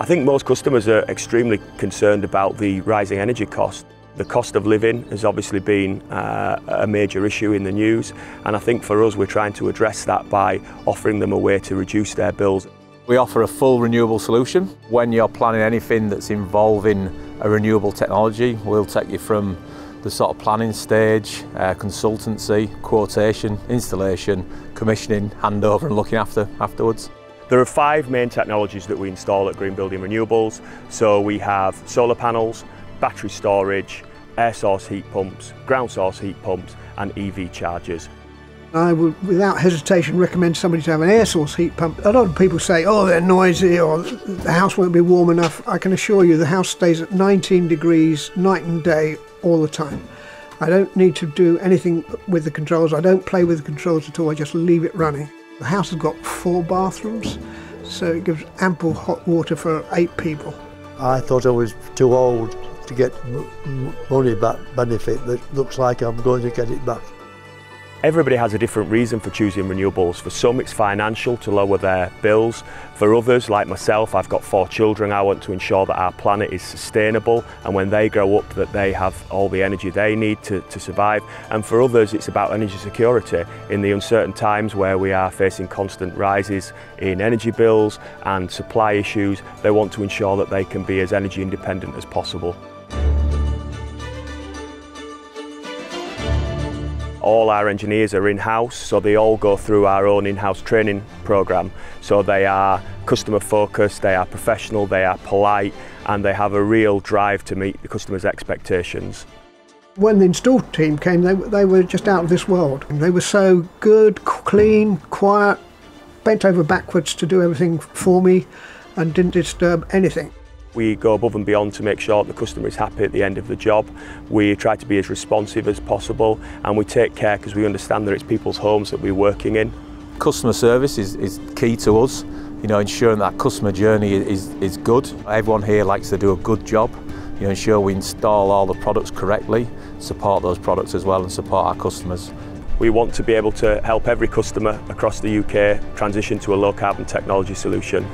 I think most customers are extremely concerned about the rising energy cost. The cost of living has obviously been uh, a major issue in the news and I think for us we're trying to address that by offering them a way to reduce their bills. We offer a full renewable solution. When you're planning anything that's involving a renewable technology, we'll take you from the sort of planning stage, uh, consultancy, quotation, installation, commissioning, handover and looking after afterwards. There are five main technologies that we install at Green Building Renewables. So we have solar panels, battery storage, air source heat pumps, ground source heat pumps and EV chargers. I would, without hesitation, recommend somebody to have an air source heat pump. A lot of people say, oh, they're noisy or the house won't be warm enough. I can assure you the house stays at 19 degrees night and day all the time. I don't need to do anything with the controls. I don't play with the controls at all. I just leave it running. The house has got four bathrooms, so it gives ample hot water for eight people. I thought I was too old to get money back benefit, but looks like I'm going to get it back. Everybody has a different reason for choosing renewables. For some it's financial to lower their bills. For others, like myself, I've got four children. I want to ensure that our planet is sustainable and when they grow up that they have all the energy they need to, to survive. And for others it's about energy security in the uncertain times where we are facing constant rises in energy bills and supply issues. They want to ensure that they can be as energy independent as possible. All our engineers are in-house, so they all go through our own in-house training program. So they are customer focused, they are professional, they are polite, and they have a real drive to meet the customer's expectations. When the install team came, they, they were just out of this world. They were so good, clean, quiet, bent over backwards to do everything for me and didn't disturb anything. We go above and beyond to make sure the customer is happy at the end of the job. We try to be as responsive as possible and we take care because we understand that it's people's homes that we're working in. Customer service is, is key to us, you know, ensuring that customer journey is, is good. Everyone here likes to do a good job, you know, ensure we install all the products correctly, support those products as well and support our customers. We want to be able to help every customer across the UK transition to a low carbon technology solution.